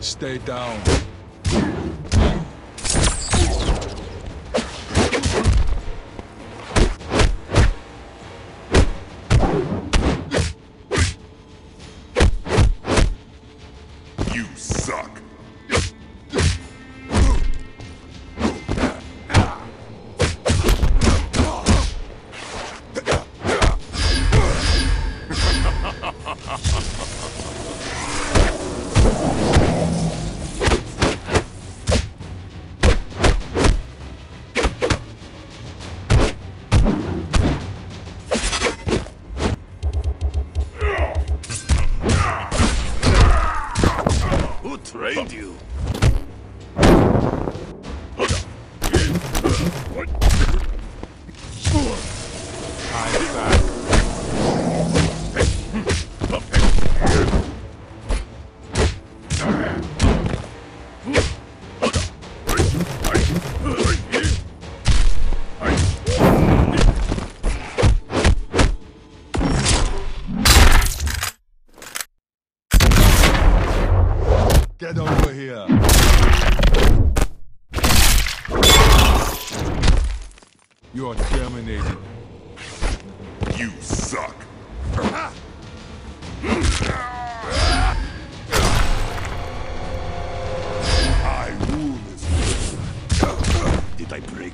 Stay down.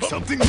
Something?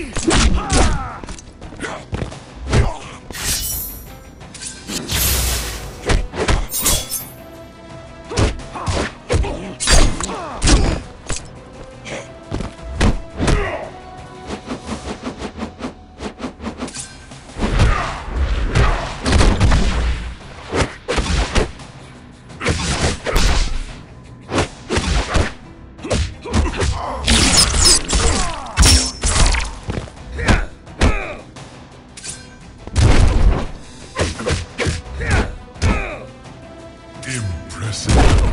Freeze! Impressive.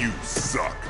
You suck.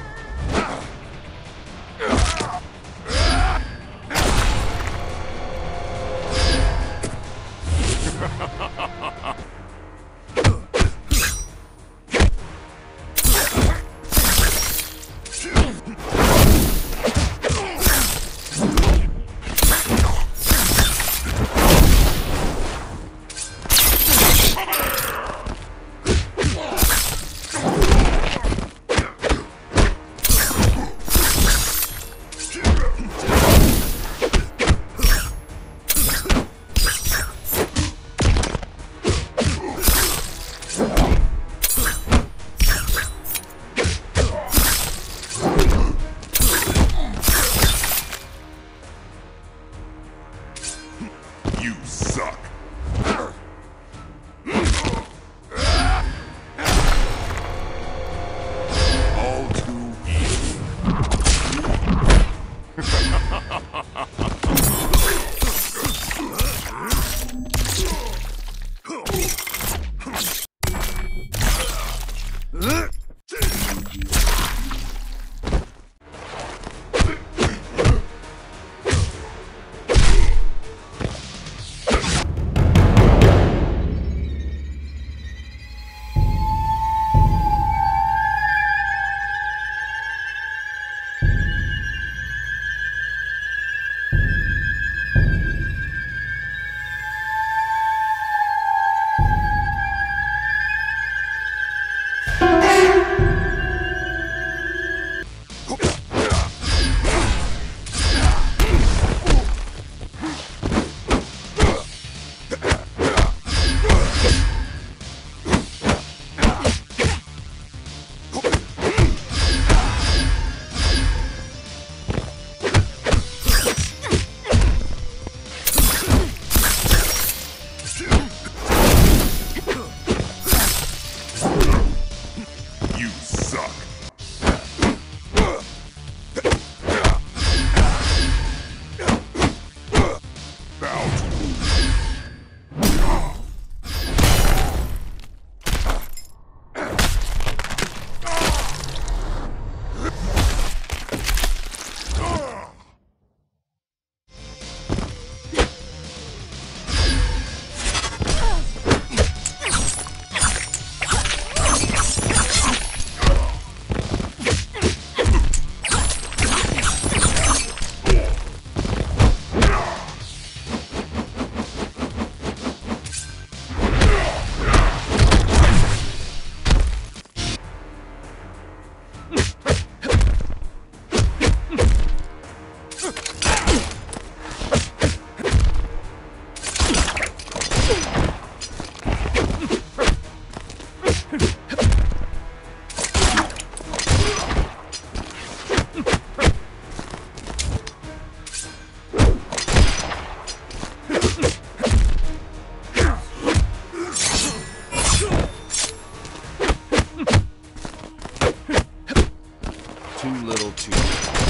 Too little too late.